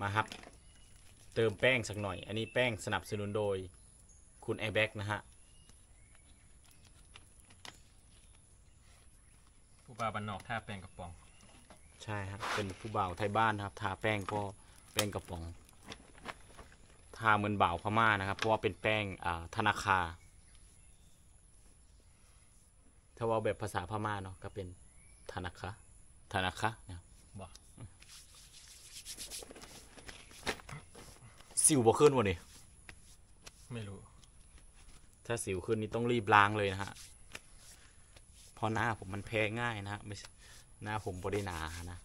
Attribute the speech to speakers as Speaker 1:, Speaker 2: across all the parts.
Speaker 1: มาครับ เติมแป้งสักหน่อย อันนี้แป้งสนับสนุนโดยคุณไอแบ็กนะฮะ
Speaker 2: ผู้ปลาบันนอกท่าแปลงกระป๋อง
Speaker 1: ใช่ครับเป็นผู้บ่าวไทยบ้านนะครับทาแป้งก็แป้งกระป๋องทาเหมือนบ่าวพม่านะครับ เพราะว่าเป็นแป้งอ่าธนาคารถ้าว่าแบบภาษาพม่าเนาะก็เป็นธนาคาธนาคานะครับ สิวบ่ขึ้นวะนี่
Speaker 2: ไม่รู้
Speaker 1: ถ้าสิวขึ้นนี่ต้องรีบล้างเลยนะฮะเพราะหน้าผมมันแพ้ง่ายนะฮะไม่ใช่หน้าผมบริหนานะ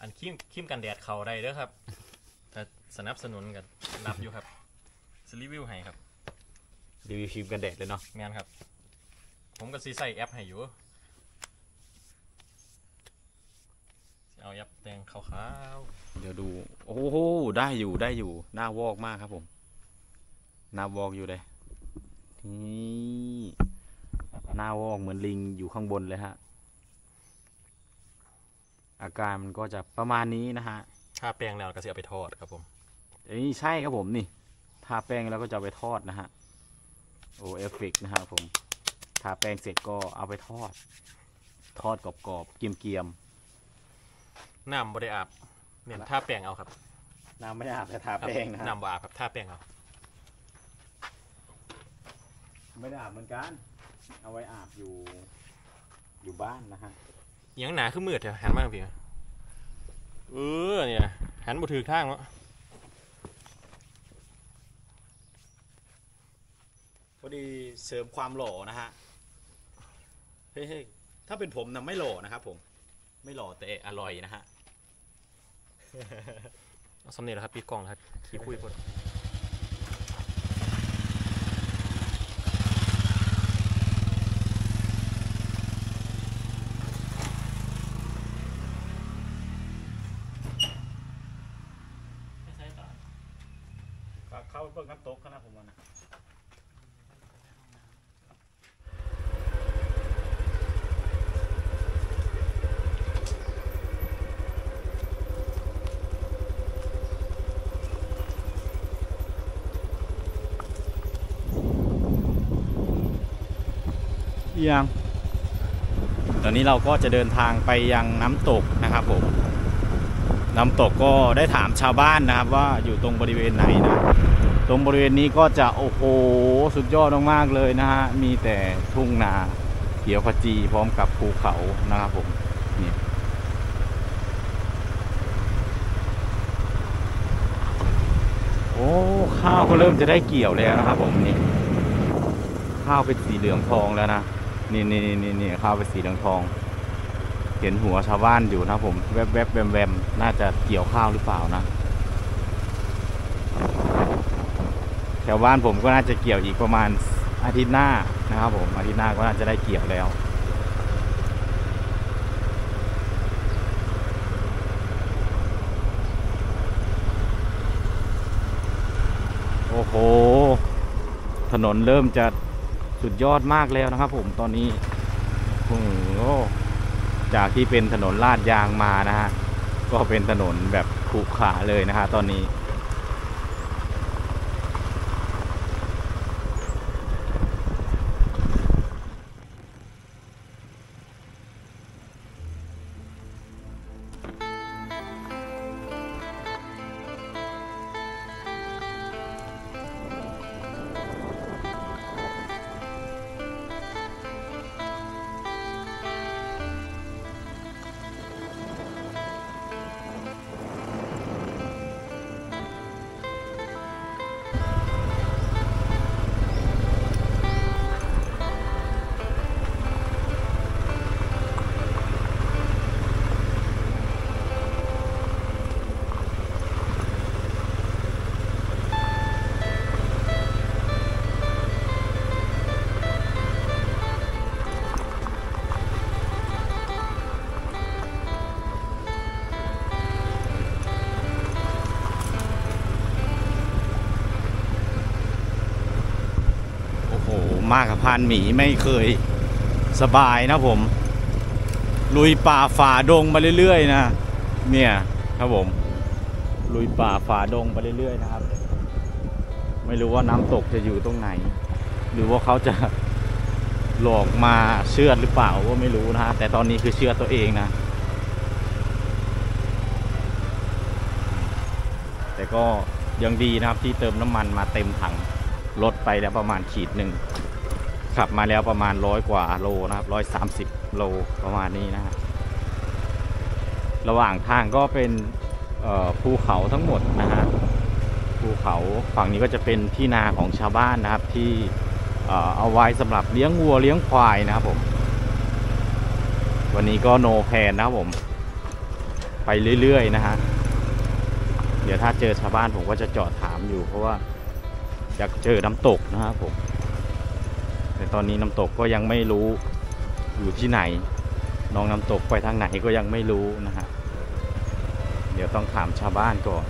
Speaker 2: อันคิมคิมกันแดดเขาได้เด้อครับ แต่สนับสนุนกันรับอยู่ครับสรีวิวให้ครับ
Speaker 1: รีวิวครีมกันแดดเลยเนาะ
Speaker 2: แมนครับ ผมก็ซีใส่แอปให้อยู่ เอาแอปแดงขาว
Speaker 1: เดี๋ยวดู โอ้โห ได้อยู่ได้อยู่ หน้าวอกมากครับผม หน้าวอกอยู่เลยนี่หน้าวอกเหมือนลิงอยู่ข้างบนเลยฮะ อาการมันก็จะประมาณนี้นะฮะ
Speaker 2: ๆท่าแปลงแล้วก็สิเอาไปทอดครับผม
Speaker 1: อันนี้ใช่ครับผมนี่ ทาแป้งแล้วก็จะเอาไปทอดนะฮะ โอเอฟเฟกนะฮะผม ทาแป้งเสร็จก็เอาไปทอด ทอดกรอบๆ เกรียม
Speaker 2: น้ำบ่ได้อาบเนี่ยท่าแปลงเอาครับ
Speaker 1: ๆน้ำไม่ได้อาบแต่ทา
Speaker 2: ครับ
Speaker 1: แป้งนะฮะ
Speaker 2: น้ำบ่อาบครับท่าแปลงเอา
Speaker 1: ไม่ได้อาบเหมือนกัน เอาไว้อาบอยู่อยู่บ้านนะฮะ
Speaker 2: เอียงหนาคือมืดเถอะหันมาทางพี่เออเนี่ยหันบ่ถือทางวะ
Speaker 1: พอดีเสริมความหล่อนะฮะเฮ้ยๆถ้าเป็นผมนะไม่หล่อนะครับผม ไม่หล่อแต่อร่อยนะฮะ
Speaker 2: เอาสำเร็จแล้วครับปีกล้องแล้วครับขี้คุยพด
Speaker 1: เข้าเปิดน้ำตกคณะผมวันนะ ยังตอนนี้เราก็จะเดินทางไปยังน้ำตกนะครับผมน้ำตกก็ได้ถามชาวบ้านนะครับ ว่าอยู่ตรงบริเวณไหนนะตรงบริเวณนี้ก็จะโอ้โหสุดยอดมากๆเลยนะฮะมีแต่ทุ่งนาเขียวขจีพร้อมกับภูเขานะครับผมนี่โอ้ข้าวก็เริ่มจะได้เกี่ยวแล้วนะครับผมนี่ข้าวเป็นสีเหลืองทองแล้วนะ นี่นี่นี่นี่ข้าวเป็นสีเหลืองทอง เห็นหัวชาวบ้านอยู่นะผมแวบแวบแวมแวมน่าจะเกี่ยวข้าวหรือเปล่านะแถวบ้านผมก็น่าจะเกี่ยวอีกประมาณอาทิตย์หน้านะครับผมอาทิตย์หน้าก็น่าจะได้เกี่ยวแล้วโอ้โห ถนนเริ่มจะ สุดยอดมากแล้วนะครับผมตอนนี้โอ้โหจากที่เป็นถนนลาดยางมานะฮะก็เป็นถนนแบบขรุขระเลยนะฮะตอนนี้ มากับพานหมีไม่เคยสบายนะผม ลุยป่าฝ่าดงมาเรื่อยๆนะเนี่ยครับผม ลุยป่าฝ่าดงไปเรื่อยๆนะครับ ไม่รู้ว่าน้ำตกจะอยู่ตรงไหน หรือว่าเขาจะหลอกมาเชื่อดหรือเปล่าก็ไม่รู้นะฮะแต่ตอนนี้คือเชื่อตัวเองนะ แต่ก็ยังดีนะครับที่เติมน้ำมันมาเต็มถังลดไปแล้วประมาณขีดหนึ่ง ขับมาแล้วประมาณร้อยกว่าโลนะครับร้อยสามสิบโลประมาณนี้นะฮะระหว่างทางก็เป็นภูเขาทั้งหมดนะฮะภูเขาฝั่งนี้ก็จะเป็นที่นาของชาวบ้านนะครับที่เอเอาไว้สำหรับเลี้ยงวัวเลี้ยงควายนะครับผม วันนี้ก็โนแพนนะครับผม ไปเรื่อยๆนะฮะเดี๋ยวถ้าเจอชาวบ้านผมก็จะจอดถามอยู่ เพราะว่าอยากเจอน้ำตกนะครับผม ตอนนี้น้ำตกก็ยังไม่รู้อยู่ที่ไหนน้องน้ำตกไปทางไหนก็ยังไม่รู้นะฮะเดี๋ยวต้องถามชาวบ้านก่อน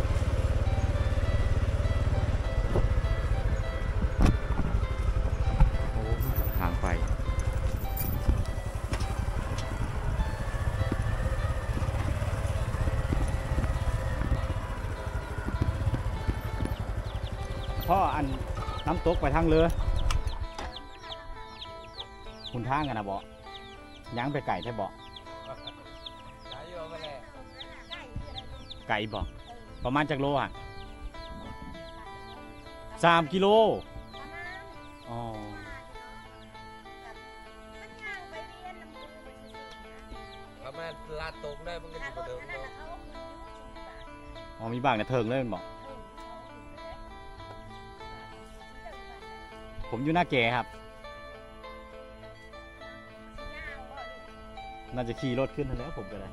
Speaker 1: ทางไปพ่ออันน้ำตกไปทางเรือ ทางกันนะบ่ยังไปไก่ใช่บ่ไก่บ่ประมาณจากโลอะสามกิโลอ๋อ
Speaker 3: ประมาณลาดตกได้มันก็จะประเดิมเนาะ
Speaker 1: อ๋อมีบางเนี่ยเทิงเลยแม่นบ่ผมอยู่หน้าแก่ครับ น่าจะขี่รถขึ้นนั่นแหล้วผมก็ได้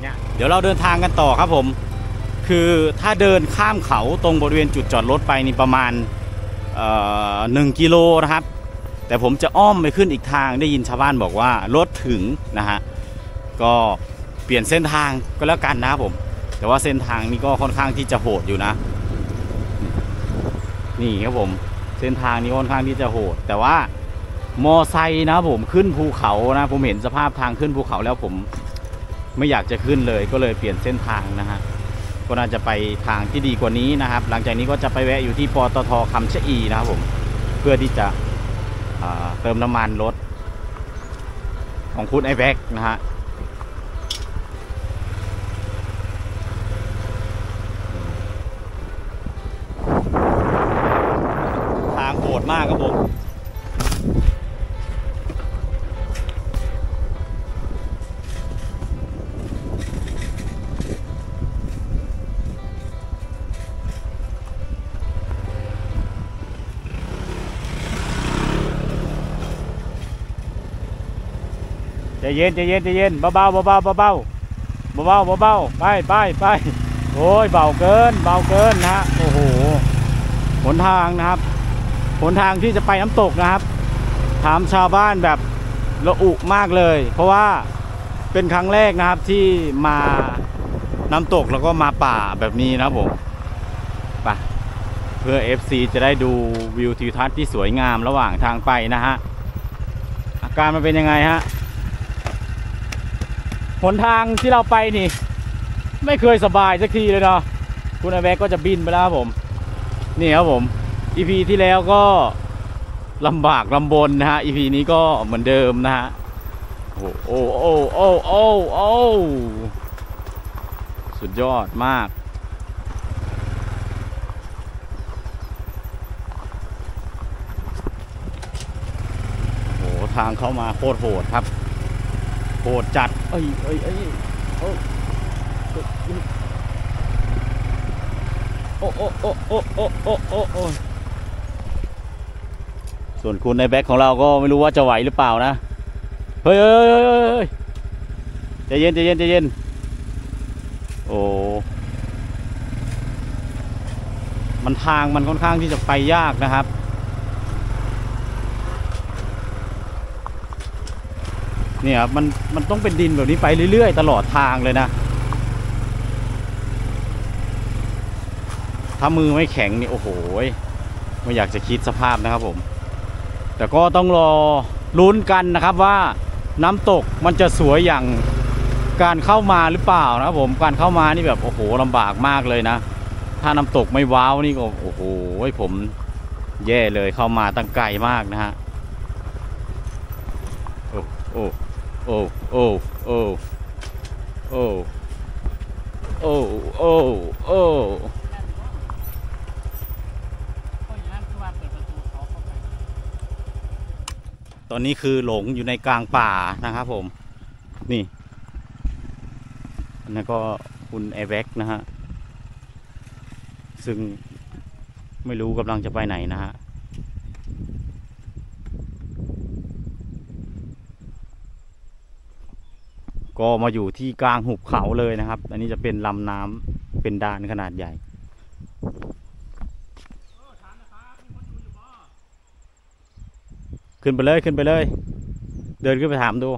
Speaker 1: เนี่ยเดี๋ยวเราเดินทางกันต่อครับผม คือถ้าเดินข้ามเขาตรงบริเวณจุดจอดรถไปนี่ประมาณเอ่อหนึ่งกิโลนะครับ แต่ผมจะอ้อมไปขึ้นอีกทางได้ยินชาวบ้านบอกว่ารถถึงนะฮะก็เปลี่ยนเส้นทางก็แล้วกันนะครับผม แต่ว่าเส้นทางนี้ก็ค่อนข้างที่จะโหดอยู่นะ นี่ครับผมเส้นทางนี้ค่อนข้างที่จะโหด แต่ว่า มอไซค์นะผมขึ้นภูเขานะ ผมเห็นสภาพทางขึ้นภูเขาแล้วผมไม่อยากจะขึ้นเลยก็เลยเปลี่ยนเส้นทางนะฮะก็น่าจะไปทางที่ดีกว่านี้นะครับ หลังจากนี้ก็จะไปแวะอยู่ที่ปตทคำชะอีนะครับผมเพื่อที่จะเติมน้ำมันรถของคุณไอแบกนะฮะทางโหดมากครับผม เย็นใจเย็นใจเย็นเบาเบาเบาเบาเบาเบาเบาเบาเบาไปไปไปโอ้ยเบาเกินเบาเกินนะฮะโอ้โหหนทางนะครับหนทางที่จะไปน้ำตกนะครับ ถามชาวบ้านแบบระอุมากเลย เพราะว่าเป็นครั้งแรกนะครับที่มาน้ำตกแล้วก็มาป่าแบบนี้นะผมไปเพื่อ FC จะได้ดูวิวทิวทัศน์ที่สวยงามระหว่างทางไปนะฮะอาการมันเป็นยังไงฮะ หนทางที่เราไปนี่ ไม่เคยสบายสักทีเลยเนาะคุณอาแวกก็จะบินไปแล้วครับผม นี่ครับผมอีพีที่แล้วก็ลำบากลำบนนะฮะอีพีนี้ก็เหมือนเดิมนะฮะโอ้โอ้โอ้โอ้โอ้โอ้สุดยอดมาก โอ้ทางเข้ามาโคตรโหดครับ หดจัด เอ้ยเอ้ยเอ้ยโอ้โอ้โอ้โอ้โอ้โอ้โอ้โอ้โอ้ส่วนคุณในแบ็คของเราก็ไม่รู้ว่าจะไหวหรือเปล่านะ เฮ้ยเฮ้ยเฮ้ยเฮ้ยเยใจเย็นใจเย็นใจเย็น โอ้ มันทางมันค่อนข้างที่จะไปยากนะครับ เนี่ยมันมันต้องเป็นดินแบบนี้ไปเรื่อย ๆ ตลอดทางเลยนะ ถ้ามือไม่แข็งนี่โอ้โหไม่อยากจะคิดสภาพนะครับผม แต่ก็ต้องรอลุ้นกันนะครับว่าน้ำตกมันจะสวยอย่างการเข้ามาหรือเปล่านะครับผมการเข้ามานี่แบบโอ้โหลำบากมากเลยนะ ถ้าน้ำตกไม่ว้าวนี่ก็โอ้โหผมแย่เลยเข้ามาตั้งไกลมากนะฮะโอ้โอ้ โอ้โอ้โอ้โอ้โอ้โอ้โอ้ตอนนี้คือหลงอยู่ในกลางป่านะครับผม นี่นนั่นก็คุณแอร์แบ็กนะฮะ ซึ่งไม่รู้กำลังจะไปไหนนะฮะ ก็มาอยู่ที่กลางหุบเขาเลยนะครับ อันนี้จะเป็นลำน้ำเป็นดานขนาดใหญ่ขึ้นไปเลยขึ้นไปเลย เดินขึ้นไปถามดู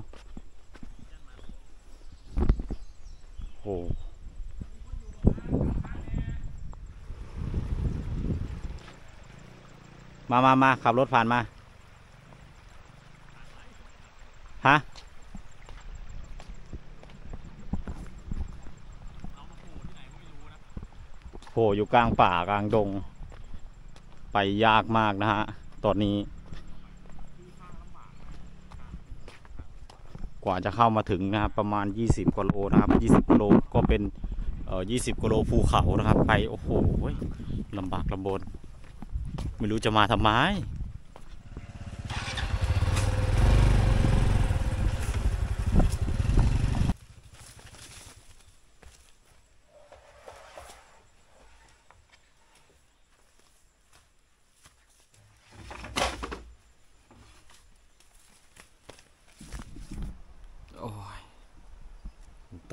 Speaker 1: โอ้มามามาขับรถผ่านมา ฮะ ผล่อยู่กลางป่ากลางดง ไปยากมากนะฮะ ตอนนี้ กว่าจะเข้ามาถึงนะครับ ประมาณ 20กิโลนะครับ 20กิโลก็เป็นเอ่อ20กิโลภูเขานะครับ ไป โอ้โหลำบากลำบน ไม่รู้จะมาทำไม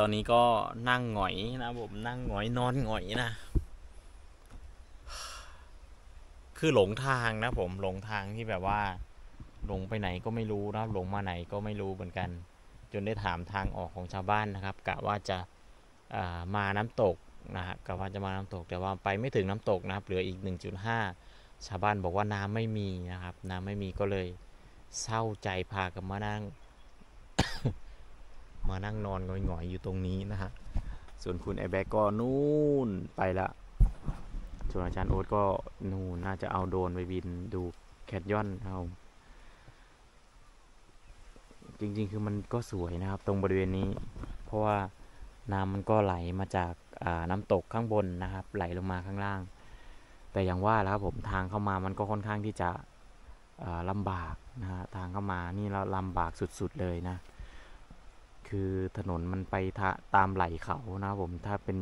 Speaker 1: อนนี้ก็นั่งหงอยนะผมนั่งหงอยนอนหงอยนะ คือหลงทางนะผมหลงทางที่แบบว่า หลงไปไหนก็ไม่รู้นะหลงมาไหนก็ไม่รู้เหมือนกัน จนได้ถามทางออกของชาวบ้านนะครับกะว่าจะามาน้ำตกนะฮะกะว่าจะมาน้ำตก แต่ว่าไปไม่ถึงน้ำตกนะครับเหลืออีก 1.5 ชาวบ้านบอกว่าน้ำไม่มีนะครับ น้ำไม่มีก็เลยเศร้าใจพากันมานั่ง มานั่งนอนหงอยๆอยู่ตรงนี้นะฮะ ส่วนคุณไอแบกก็นู่นไปละส่วนอาจารย์โอ๊ตก็นู่นน่าจะเอาโดรนไปบินดูแคทยอนเอาจริงๆ คือมันก็สวยนะครับ ตรงบริเวณนี้ เพราะว่าน้ำมันก็ไหลมาจากาน้ำตกข้างบนนะครับ ไหลลงมาข้างล่าง แต่อย่างว่าแล้วครับผมทางเข้ามามันก็ค่อนข้างที่จะลำบากนะฮะทางเข้ามานี่เราลำบากสุดๆเลยนะ คือถนนมันไปทะตามไหลเขานะครับผมถ้าเป็น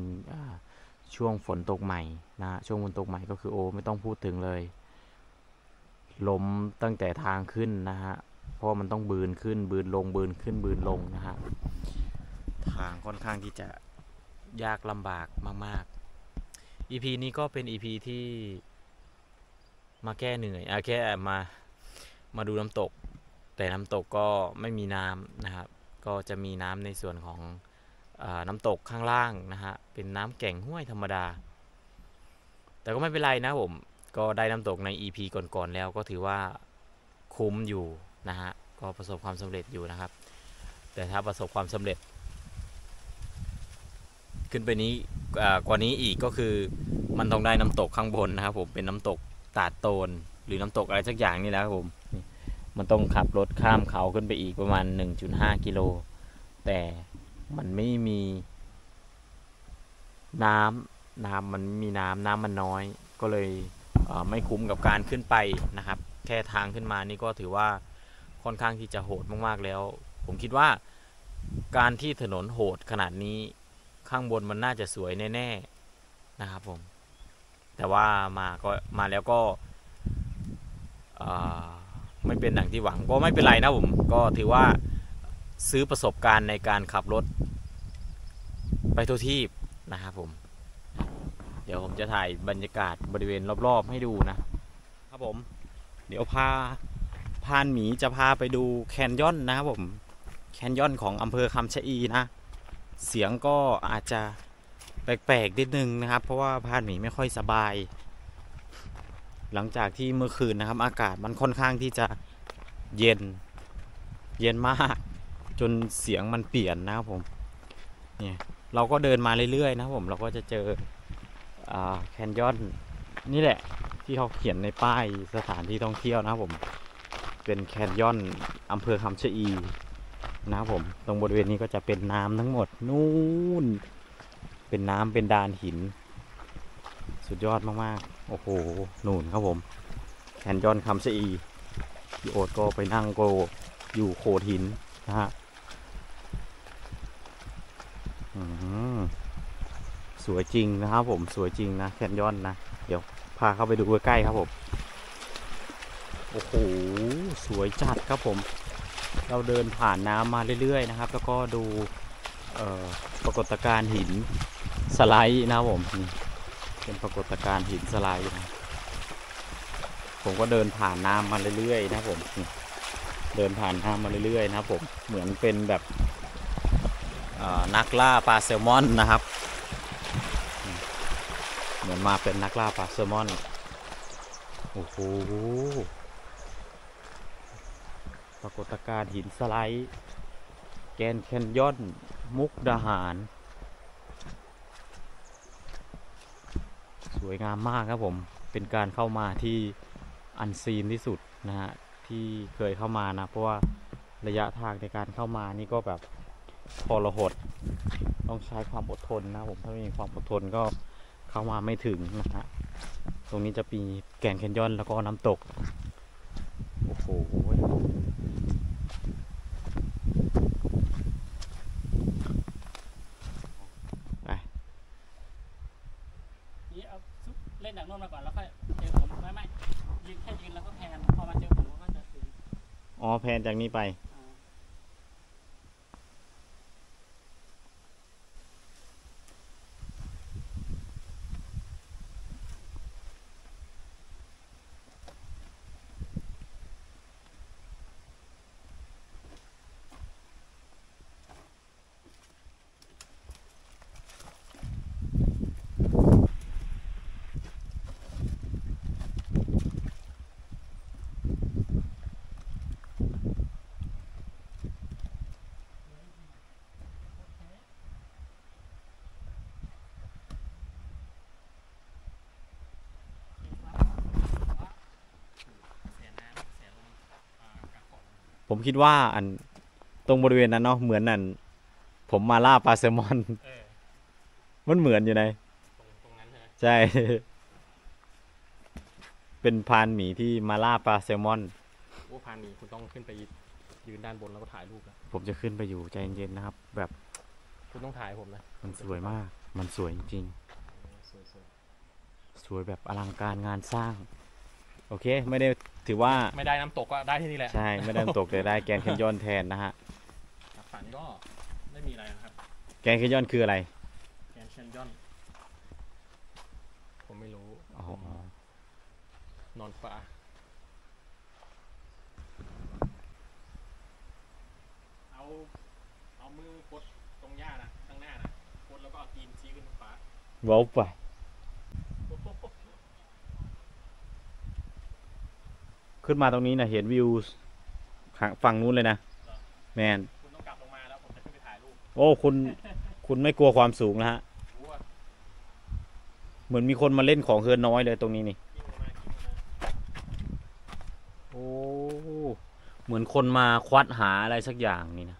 Speaker 1: ช่วงฝนตกใหม่นะช่วงฝนตกใหม่ก็คือโอไม่ต้องพูดถึงเลยล้มตั้งแต่ทางขึ้นนะฮะเพราะมันต้องบืนขึ้นบืนลงบืนขึ้นบืนลงนะฮะทางค่อนข้างที่จะยากลำบากมากๆ EP นี้ก็เป็น EP ที่มาแก้เหนื่อยอะแค่มามาดูน้ำตก แต่น้ำตกก็ไม่มีน้ำนะครับ ก็จะมีน้ำในส่วนของอน้ำตกข้างล่างนะฮะเป็นน้ำแก่งห้วยธรรมดา แต่ก็ไม่เป็นไรนะผมก็ได้น้ำตกใน EP ก่อนๆแล้วก็ถือว่าคุ้มอยู่นะฮะก็ประสบความสำเร็จอยู่นะครับ แต่ถ้าประสบความสำเร็จ ขึ้นไปนี้กว่านี้อีกก็คือมันต้องได้น้ำตกข้างบนนะครับผมเป็นน้ำตกตาดโตน หรือน้ำตกอะไรสักอย่างนี่แหละครับผม มันต้องขับรถข้ามเขาขึ้นไปอีกประมาณ 1.5 กิโล แต่มันไม่มีน้ำน้ำมันมีน้ำน้ำมันน้อย ก็เลยเไม่คุ้มกับการขึ้นไปนะครับ แค่ทางขึ้นมานี่ก็ถือว่าค่อนข้างที่จะโหดมากๆแล้ว ผมคิดว่าการที่ถนนโหดขนาดนี้ข้างบนมันน่าจะสวยแน่ๆนะครับผม แต่ว่ามาก็มาแล้วก็อ่อ ไม่เป็นดังที่หวังก็ไม่เป็นไรนะผมก็ถือว่าซื้อประสบการณ์ในการขับรถ ไปทั่วทีบนะครับผม เดี๋ยวผมจะถ่ายบรรยากาศบริเวณรอบๆ ให้ดูนะครับผม เดี๋ยวพาพานหมีจะพาไปดูแคนยอนนะครับผมแคนยอนของอำเภอคำชะอีนะ เสียงก็อาจจะแปลกๆนิดนึงนะครับ เพราะว่าพานหมีไม่ค่อยสบาย หลังจากที่เมื่อคืนนะครับ อากาศมันค่อนข้างที่จะเย็น เย็นมาก จนเสียงมันเปลี่ยนนะครับผมเนี่ยเราก็เดินมาเรื่อยๆนะครับผมเราก็จะเจออแคนยอนนี่แหละที่เขาเขียนในป้ายสถานที่ท่องเที่ยวนะครับผมเป็นแคนยอนอำเภอคำชะอีนะครับผม ตรงบริเวณนี้ก็จะเป็นน้ำทั้งหมดนู่น เป็นน้ำเป็นดานหิน สุดยอดมากๆ โอ้โหนูนครับผมแคนยอนคำชะอีพี่โอ๊ตก็ไปนั่งโกอยู่โขดหินนะฮะอืมสวยจริงนะครับผมสวยจริงนะแคนยอนนะ เดี๋ยวพาเข้าไปดูใกล้ๆครับผม โอ้โห สวยจัดครับผม เราเดินผ่านน้ำมาเรื่อยๆนะครับ แล้วก็ดูปรากฏการณ์หินสไลด์นะครับผม เป็นปรากฏการณ์หินสไลด์นะผมก็เดินผ่านน้ำมาเรื่อยๆ นะผม เดินผ่านน้ำมาเรื่อยๆ นะผม เหมือนเป็นแบบนักล่าปลาแซลมอนนะครับ เหมือนมาเป็นนักล่าปลาแซลมอน โอ้โห ปรากฏการณ์หินสไลด์ แกนแคนยอน มุกดาหาร สวยงามมากครับผม เป็นการเข้ามาที่อันซีนที่สุดนะฮะที่เคยเข้ามานะ เพราะว่าระยะทางในการเข้ามานี่ก็แบบพอระหด ต้องใช้ความอดทนนะผมถ้าไม่มีความอดทนก็เข้ามาไม่ถึงนะฮะตรงนี้จะมีแกรนแคนยอนแล้วก็น้ำตก โอ้โห ไป
Speaker 4: นี่เอาซุป เล่นดักโน่นมาก่อนแล้วค่อยเจอผมไม่ไม่ยืนแค่ยืนแล้วก็แพนพอมาเจอผมก็จะถึง
Speaker 1: อ๋อแพนจากนี้ไป
Speaker 4: อ่า
Speaker 2: เสียน้ำเสียลมอ่ากระป๋อง
Speaker 1: ผมคิดว่าอันตรงบริเวณนั้นเนาะเหมือนนั่นผมมาล่าปลาแซลมอน
Speaker 2: เออ
Speaker 1: มันเหมือนอยู่ใน
Speaker 2: ตรงตรงนั้นใช่ไหม
Speaker 1: ใช่ เป็นพรานหมีที่มาล่าปลาแซลมอน
Speaker 2: โอ้พานหมีคุณต้องขึ้นไปยืนด้านบนแล้วก็ถ่ายรูปนะ
Speaker 1: ผมจะขึ้นไปอยู่ใจเย็นๆนะครับ แบบ
Speaker 2: คุณต้องถ่ายผมนะ
Speaker 1: มันสวยมาก มันสวยจริง
Speaker 2: สวยสวย
Speaker 1: ๆสวยแบบอลังการงานสร้าง โอเค ไม่ได้ถือว่า
Speaker 2: ไม่ได้น้ำตกก็ได้ที่นี่แหละ
Speaker 1: ใช่ไม่ได้ตกแต่ได้แกนแคนยอนแทนนะฮะ
Speaker 2: ครับฝั่งนี้ก็ไม่มีอะไรนะครับ
Speaker 1: แกนแคนยอนคืออะไร
Speaker 2: แกนเชนยอน ผมไม่รู้
Speaker 1: อ๋อ
Speaker 2: นอนฟ้าเอา เอามือกดตรงหญ้านะข้างหน้านะกดแล้วก็เอาตีนชี้ขึ้นฟ้า
Speaker 1: เว้าไป ขึ้นมาตรงนี้นะเห็นวิวข้างฝั่งนู้นเลยนะ แมน
Speaker 2: คุณต้องกลับลงมาแล้วผมจะขึ้นไปถ่ายรูป
Speaker 1: โอ้คุณคุณไม่กลัวความสูงนะฮะ
Speaker 2: รู้ว่า
Speaker 1: เหมือนมีคนมาเล่นของเฮือนน้อยเลยตรงนี้นี่
Speaker 2: กิ้งลงมากิ้งลงมา
Speaker 1: โอ้เหมือนคนมาควัดหาอะไรสักอย่างนี่นะ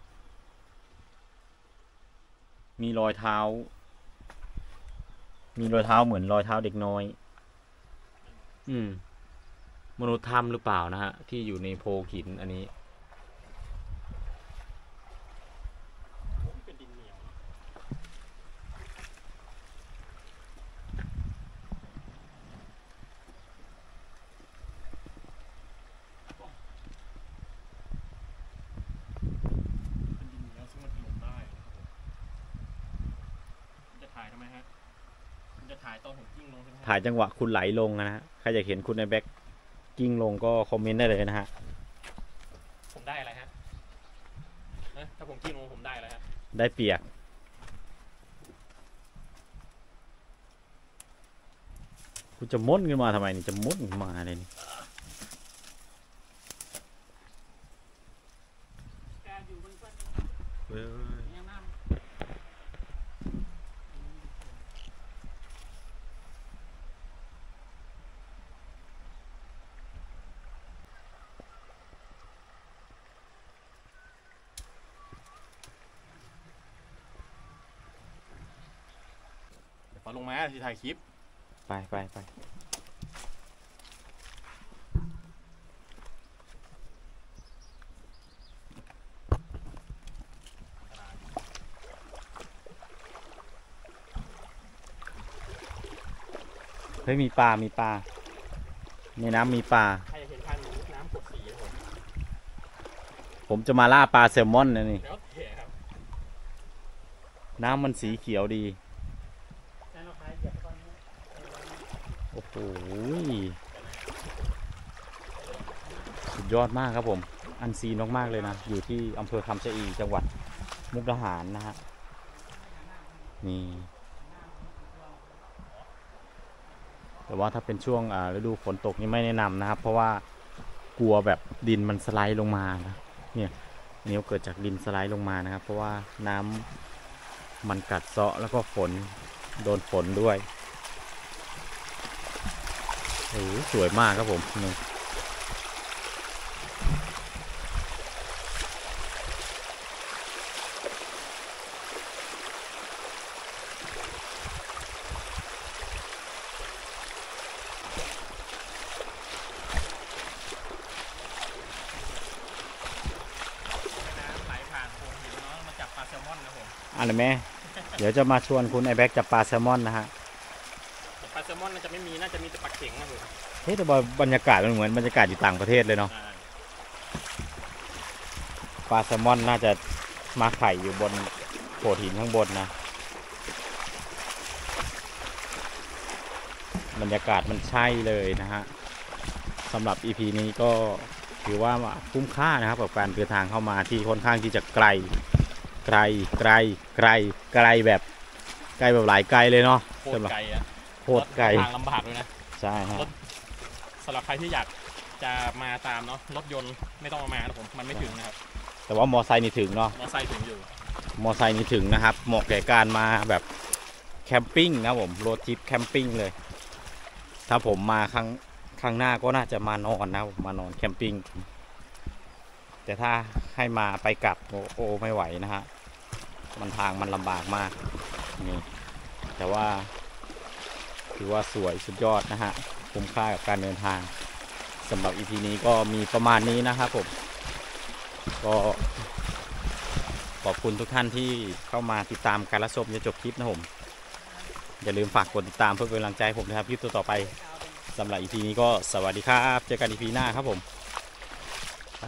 Speaker 1: มีรอยเท้า มีรอยเท้าเหมือนรอยเท้าเด็กน้อย อืม มนุษย์ถ้ำหรือเปล่านะฮะ ที่อยู่ในโพรงหินอันนี้
Speaker 2: โอ้ยเป็นดินเหนียวนะเป็นดินเหนียวซึ่งมันถล่มได้นะครับผมคุณจะถ่ายทำไมฮะคุณจะถ่ายตอนผมกิ้งลงใช่ไหมฮะ
Speaker 1: ถ่ายจังหวะคุณไหลลงอะนะฮะ ใครอยากเห็นคุณในแบ็ก กิ้งลงก็คอมเมนต์ได้เลยนะฮะ
Speaker 2: ผมได้อะไรฮะเอ๊ะถ้าผมกิ้งลงผมได้อะไรฮะ
Speaker 1: ได้เปียกคุณจะม้วนขึ้นมาทำไมนี่จะม้วนขึ้นมาเลยนี่
Speaker 4: แกอยู่บนเพื่อน
Speaker 1: เว้ย
Speaker 2: ลงมาที่ถ่ายคลิป
Speaker 1: ไปไปไปเฮ้ยมีปลา มีปลา ในน้ำมีปลา
Speaker 2: ใครเห็นทางนี้น้ำกดสีครับผม
Speaker 1: ผมจะมาล่าปลาแซลมอนนะนี่
Speaker 2: แล้วเถะครับ
Speaker 1: น้ำมันสีเขียวดี
Speaker 4: แล้วเราคล้ายเหยียบก้อนนี้
Speaker 1: โอ้โหสุดยอดมากครับผม อันซีนมากๆเลยนะ อยู่ที่อำเภอคำชะอีจังหวัดมุกดาหารนะฮะ นี่ แต่ว่าถ้าเป็นช่วงฤดูฝนตกนี่ไม่แนะนำนะครับ เพราะว่ากลัวแบบดินมันสไลด์ลงมานะ เนี่ยเนี่ยวเกิดจากดินสไลด์ลงมานะครับ เพราะว่าน้ำมันกัดเซาะแล้วก็ฝนโดนฝนด้วย โอ้โหสวยมากครับผมนี่
Speaker 2: น้ำไหลผ่านโขดหินเนาะมาจับปลาแซลมอนนะผม
Speaker 1: อันนี้แม่ เดี๋ยวจะมาชวนคุณไอแบ็กจับปลาแซลมอนนะฮะ
Speaker 2: จะไม่มีน่าจะมีแต่ปลาเข็งนะผม
Speaker 1: เฮ้ยแต่ว่าบรรยากาศมันเหมือนบรรยากาศอยู่ต่างประเทศเลยเนาะ
Speaker 2: อ่า
Speaker 1: ปลาแซลมอนน่าจะมาไข่อยู่บนโขดหินข้างบนนะบรรยากาศมันใช่เลยนะฮะสำหรับ EP นี้ก็ถือว่าคุ้มค่านะครับกับการเดินทางเข้ามาที่ค่อนข้างที่จะไกลไกลไกลไกลไกลแบบไกลแบบหลายไกลเลยเนาะ
Speaker 2: โคตรไกลอะ
Speaker 1: โคตรไกล
Speaker 2: ทางลำบากด้วยนะ
Speaker 1: ใช่ฮะ
Speaker 2: รถสำหรับใครที่อยากจะมาตามเนาะรถยนต์ไม่ต้องเอามานะผมมันไม่ถึงนะครับ
Speaker 1: แต่ว่ามอไซค์นี่ถึงเนาะ
Speaker 2: มอไซค์ถึงอยู่
Speaker 1: มอไซค์นี่ถึงนะครับเหมาะแก่การมาแบบแคมปิ้งนะครับผมโรดทริปแคมปิ้งเลย ถ้าผมมาครั้งครั้งหน้าก็น่าจะมานอนนะครับผมมานอนแคมปิ้งแต่ถ้าให้มาไปกลับโอ้โอไม่ไหวนะฮะมันทางมันลำบากมากนี่แต่ว่า ถือว่าสวยสุดยอดนะฮะคุ้มค่ากับการเดินทางสำหรับ EP นี้ก็มีประมาณนี้นะครับผม ก็ขอบคุณทุกท่านที่เข้ามาติดตามการรับชมจนจบคลิปนะผม อย่าลืมฝากกดติดตามเพื่อเป็นกำลังใจผมนะครับคลิปต่อไปสำหรับ EP นี้ก็สวัสดีครับ เจอกัน EP หน้าครับผมไป